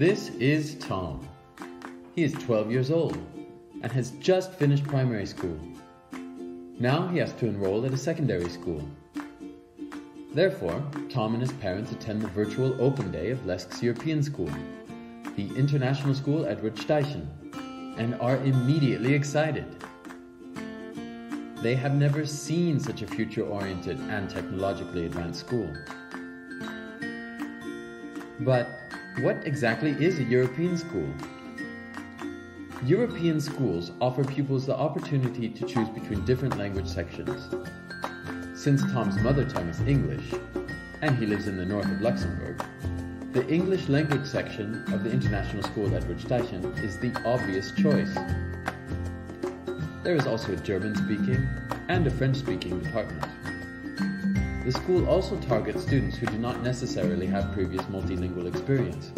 This is Tom. He is 12 years old and has just finished primary school. Now he has to enroll at a secondary school. Therefore, Tom and his parents attend the virtual open day of LESC's European School, the international school at Steichen, and are immediately excited. They have never seen such a future oriented and technologically advanced school. But what exactly is a European school? European schools offer pupils the opportunity to choose between different language sections. Since Tom's mother tongue is English, and he lives in the north of Luxembourg, the English language section of the International School at Steichen is the obvious choice. There is also a German speaking and a French speaking department. The school also targets students who do not necessarily have previous multilingual experience,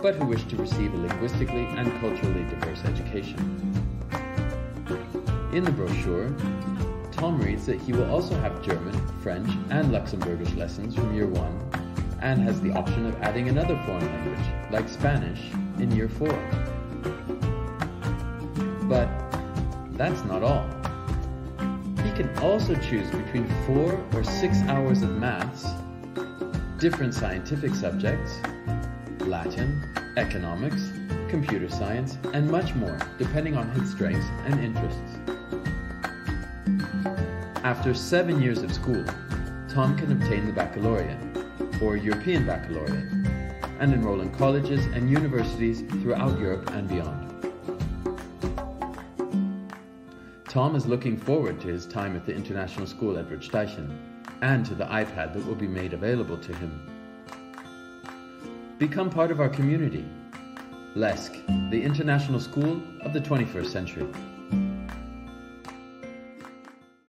but who wish to receive a linguistically and culturally diverse education. In the brochure, Tom reads that he will also have German, French, and Luxembourgish lessons from year 1, and has the option of adding another foreign language, like Spanish, in year 4. But that's not all. He can also choose between four or six hours of maths, different scientific subjects, Latin, economics, computer science, and much more, depending on his strengths and interests. After seven years of school, Tom can obtain the baccalaureate, or European baccalaureate, and enroll in colleges and universities throughout Europe and beyond. Tom is looking forward to his time at the international school at Steichen and to the iPad that will be made available to him. Become part of our community. LESC, the international school of the 21st century.